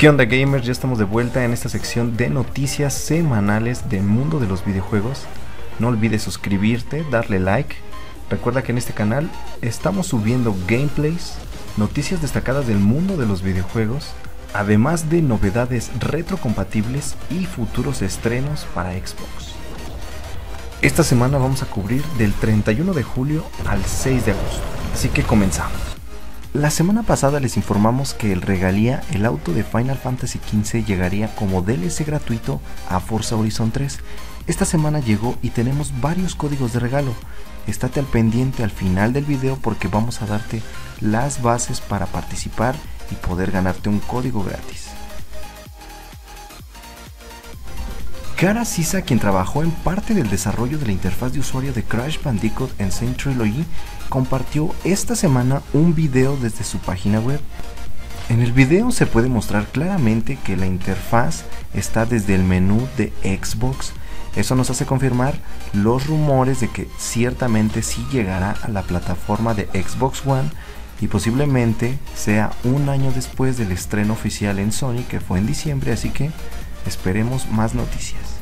¿Qué onda gamers? Ya estamos de vuelta en esta sección de noticias semanales del mundo de los videojuegos. No olvides suscribirte, darle like. Recuerda que en este canal estamos subiendo gameplays, noticias destacadas del mundo de los videojuegos, además de novedades retrocompatibles y futuros estrenos para Xbox. Esta semana vamos a cubrir del 31 de julio al 6 de agosto, así que comenzamos. La semana pasada les informamos que el regalía, el auto de Final Fantasy XV llegaría como DLC gratuito a Forza Horizon 3. Esta semana llegó y tenemos varios códigos de regalo. Estate al pendiente al final del video porque vamos a darte las bases para participar y poder ganarte un código gratis. Kara Sisa, quien trabajó en parte del desarrollo de la interfaz de usuario de Crash Bandicoot en Saint Trilogy, compartió esta semana un video desde su página web. En el video se puede mostrar claramente que la interfaz está desde el menú de Xbox. Eso nos hace confirmar los rumores de que ciertamente sí llegará a la plataforma de Xbox One y posiblemente sea un año después del estreno oficial en Sony que fue en diciembre, así que esperemos más noticias.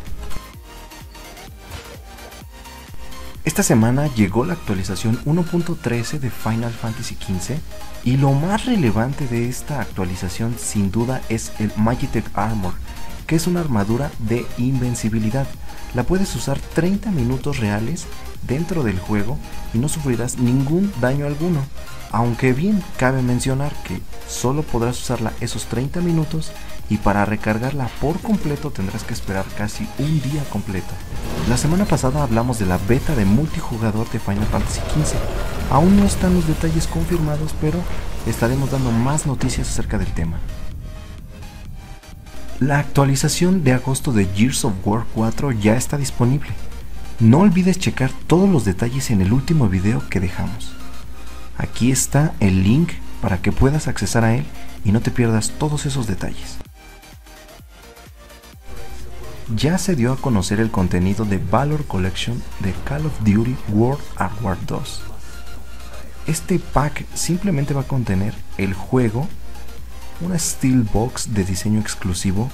Esta semana llegó la actualización 1.13 de Final Fantasy XV y lo más relevante de esta actualización sin duda es el Magitech Armor, que es una armadura de invencibilidad. La puedes usar 30 minutos reales dentro del juego y no sufrirás ningún daño alguno. Aunque bien cabe mencionar que solo podrás usarla esos 30 minutos y para recargarla por completo tendrás que esperar casi un día completo. La semana pasada hablamos de la beta de multijugador de Final Fantasy XV. Aún no están los detalles confirmados, pero estaremos dando más noticias acerca del tema. La actualización de agosto de Gears of War 4 ya está disponible. No olvides checar todos los detalles en el último video que dejamos. Aquí está el link para que puedas accesar a él y no te pierdas todos esos detalles ya se dio a conocer el contenido de Valor Collection de Call of Duty World at War 2. Este pack simplemente va a contener el juego, una Steel Box de diseño exclusivo,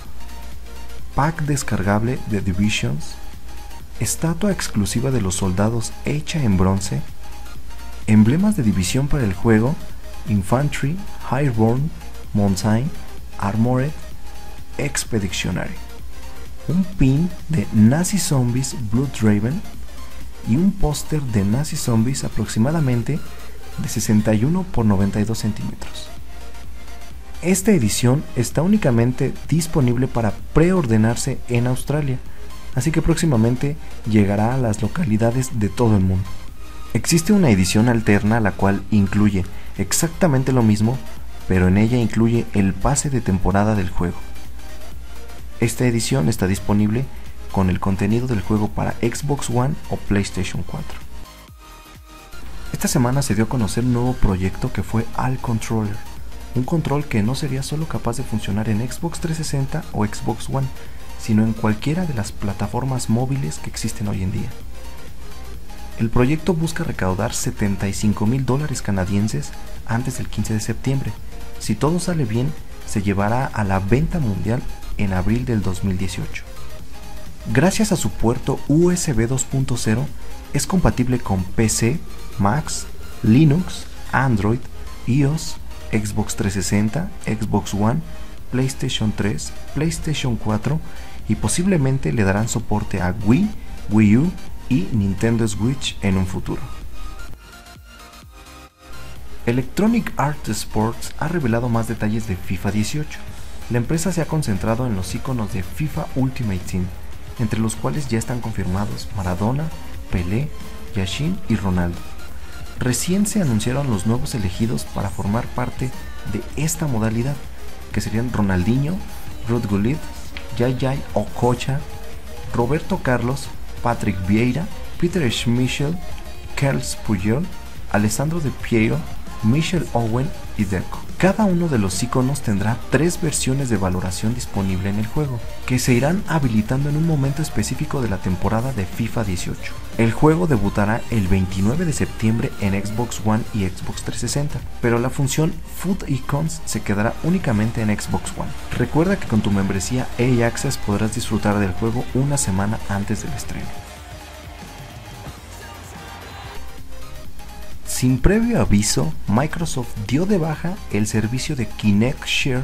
pack descargable de Divisions, estatua exclusiva de los soldados hecha en bronce, emblemas de división para el juego, Infantry, Highborn, Mountain, Armored, Expeditionary un pin de Nazi Zombies Blood Raven y un póster de Nazi Zombies aproximadamente de 61 por 92 centímetros. Esta edición está únicamente disponible para preordenarse en Australia, así que próximamente llegará a las localidades de todo el mundo. Existe una edición alterna la cual incluye exactamente lo mismo, pero en ella incluye el pase de temporada del juego. Esta edición está disponible con el contenido del juego para Xbox One o PlayStation 4. Esta semana se dio a conocer un nuevo proyecto que fue All Controller, un control que no sería solo capaz de funcionar en Xbox 360 o Xbox One, sino en cualquiera de las plataformas móviles que existen hoy en día. El proyecto busca recaudar 75 mil dólares canadienses antes del 15 de septiembre. Si todo sale bien, se llevará a la venta mundial en abril del 2018. Gracias a su puerto USB 2.0 es compatible con PC, Macs, Linux, Android, iOS, Xbox 360, Xbox One, PlayStation 3, PlayStation 4 y posiblemente le darán soporte a Wii, Wii U y Nintendo Switch en un futuro. Electronic Arts Sports ha revelado más detalles de FIFA 18 la empresa se ha concentrado en los iconos de FIFA Ultimate Team, entre los cuales ya están confirmados Maradona, Pelé, Yashin y Ronaldo. Recién se anunciaron los nuevos elegidos para formar parte de esta modalidad, que serían Ronaldinho, Ruth Gullit, Yayay Okocha, Roberto Carlos, Patrick Vieira, Peter Schmichel, Kels Puyol, Alessandro De Piero, Michel Owen y Deco. Cada uno de los iconos tendrá tres versiones de valoración disponible en el juego, que se irán habilitando en un momento específico de la temporada de FIFA 18. El juego debutará el 29 de septiembre en Xbox One y Xbox 360, pero la función Food Icons se quedará únicamente en Xbox One. Recuerda que con tu membresía EA Access podrás disfrutar del juego una semana antes del estreno. Sin previo aviso, Microsoft dio de baja el servicio de Kinect Share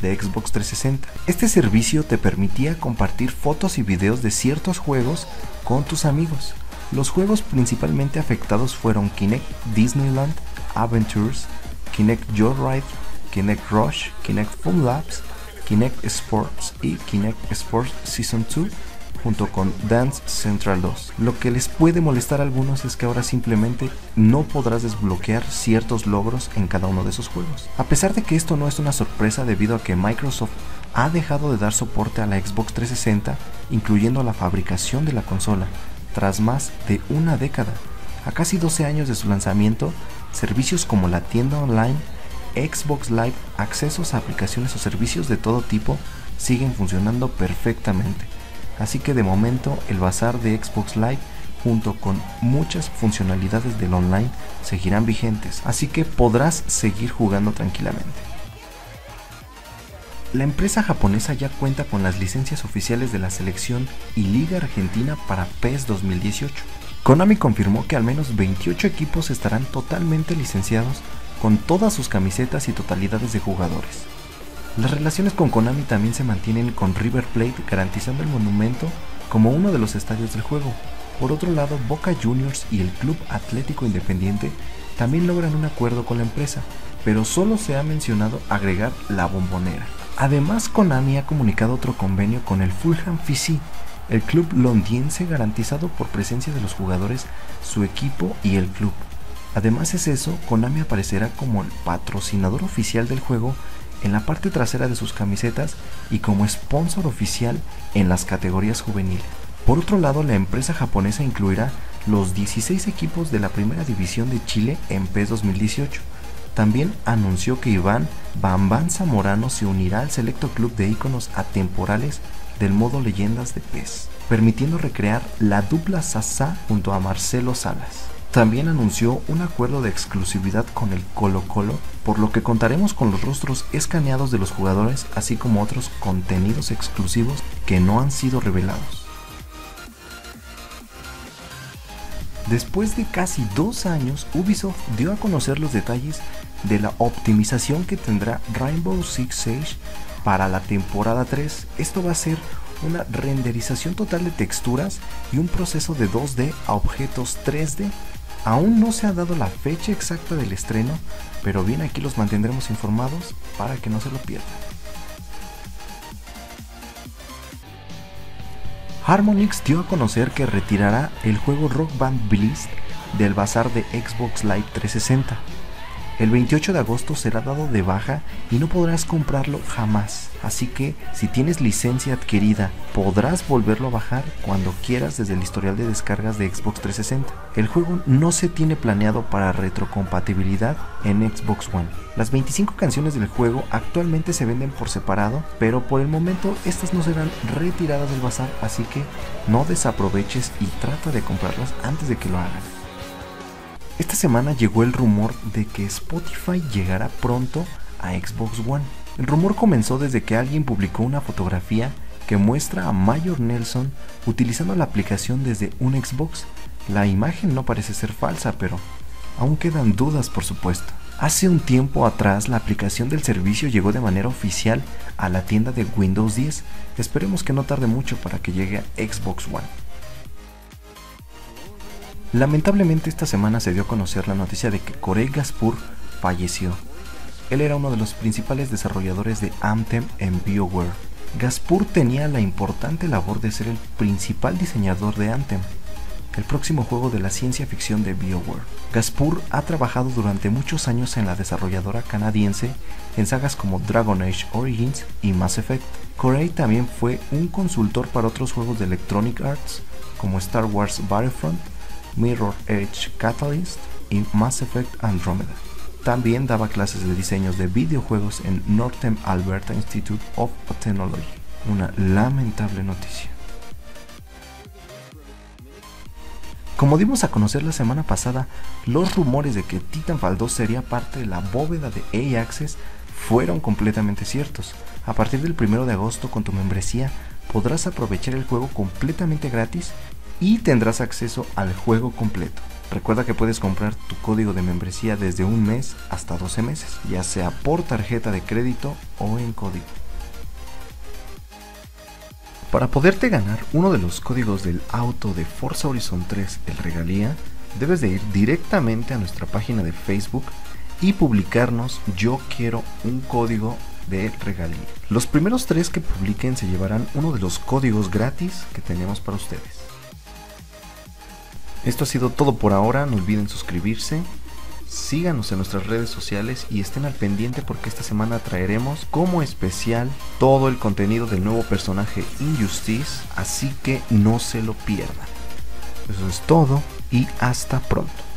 de Xbox 360. Este servicio te permitía compartir fotos y videos de ciertos juegos con tus amigos. Los juegos principalmente afectados fueron Kinect Disneyland Adventures, Kinect Joyride, Kinect Rush, Kinect Fun Labs, Kinect Sports y Kinect Sports Season 2 junto con Dance Central 2. Lo que les puede molestar a algunos es que ahora simplemente no podrás desbloquear ciertos logros en cada uno de esos juegos. A pesar de que esto no es una sorpresa debido a que Microsoft ha dejado de dar soporte a la Xbox 360, incluyendo la fabricación de la consola, tras más de una década. A casi 12 años de su lanzamiento, servicios como la tienda online, Xbox Live, accesos a aplicaciones o servicios de todo tipo siguen funcionando perfectamente así que de momento el bazar de Xbox Live junto con muchas funcionalidades del online seguirán vigentes, así que podrás seguir jugando tranquilamente. La empresa japonesa ya cuenta con las licencias oficiales de la selección y Liga Argentina para PES 2018. Konami confirmó que al menos 28 equipos estarán totalmente licenciados con todas sus camisetas y totalidades de jugadores. Las relaciones con Konami también se mantienen con River Plate garantizando el monumento como uno de los estadios del juego. Por otro lado, Boca Juniors y el Club Atlético Independiente también logran un acuerdo con la empresa, pero solo se ha mencionado agregar la bombonera. Además, Konami ha comunicado otro convenio con el Fulham FC, el club londinense garantizado por presencia de los jugadores, su equipo y el club. Además es eso, Konami aparecerá como el patrocinador oficial del juego en la parte trasera de sus camisetas y como sponsor oficial en las categorías juveniles. Por otro lado, la empresa japonesa incluirá los 16 equipos de la Primera División de Chile en PES 2018. También anunció que Iván Bambán Zamorano se unirá al selecto club de íconos atemporales del modo Leyendas de PES, permitiendo recrear la dupla Sasa junto a Marcelo Salas. También anunció un acuerdo de exclusividad con el Colo Colo, por lo que contaremos con los rostros escaneados de los jugadores, así como otros contenidos exclusivos que no han sido revelados. Después de casi dos años, Ubisoft dio a conocer los detalles de la optimización que tendrá Rainbow Six Siege para la temporada 3. Esto va a ser una renderización total de texturas y un proceso de 2D a objetos 3D Aún no se ha dado la fecha exacta del estreno, pero bien aquí los mantendremos informados para que no se lo pierdan. Harmonix dio a conocer que retirará el juego Rock Band Blitz del bazar de Xbox Live 360 el 28 de agosto será dado de baja y no podrás comprarlo jamás. Así que si tienes licencia adquirida, podrás volverlo a bajar cuando quieras desde el historial de descargas de Xbox 360. El juego no se tiene planeado para retrocompatibilidad en Xbox One. Las 25 canciones del juego actualmente se venden por separado, pero por el momento estas no serán retiradas del bazar, así que no desaproveches y trata de comprarlas antes de que lo hagan. Esta semana llegó el rumor de que Spotify llegará pronto a Xbox One. El rumor comenzó desde que alguien publicó una fotografía que muestra a Mayor Nelson utilizando la aplicación desde un Xbox. La imagen no parece ser falsa, pero aún quedan dudas por supuesto. Hace un tiempo atrás la aplicación del servicio llegó de manera oficial a la tienda de Windows 10. Esperemos que no tarde mucho para que llegue a Xbox One. Lamentablemente esta semana se dio a conocer la noticia de que Corey Gaspur falleció. Él era uno de los principales desarrolladores de Anthem en BioWare. Gaspur tenía la importante labor de ser el principal diseñador de Anthem, el próximo juego de la ciencia ficción de BioWare. Gaspur ha trabajado durante muchos años en la desarrolladora canadiense en sagas como Dragon Age Origins y Mass Effect. Corey también fue un consultor para otros juegos de Electronic Arts como Star Wars Battlefront Mirror Edge Catalyst y Mass Effect Andromeda. También daba clases de diseños de videojuegos en Northern Alberta Institute of Technology. Una lamentable noticia. Como dimos a conocer la semana pasada, los rumores de que Titanfall 2 sería parte de la bóveda de EA Access fueron completamente ciertos. A partir del 1 de agosto con tu membresía podrás aprovechar el juego completamente gratis y tendrás acceso al juego completo. Recuerda que puedes comprar tu código de membresía desde un mes hasta 12 meses, ya sea por tarjeta de crédito o en código. Para poderte ganar uno de los códigos del auto de Forza Horizon 3, el regalía, debes de ir directamente a nuestra página de Facebook y publicarnos yo quiero un código de regalía. Los primeros tres que publiquen se llevarán uno de los códigos gratis que tenemos para ustedes. Esto ha sido todo por ahora, no olviden suscribirse, síganos en nuestras redes sociales y estén al pendiente porque esta semana traeremos como especial todo el contenido del nuevo personaje Injustice, así que no se lo pierdan. Eso es todo y hasta pronto.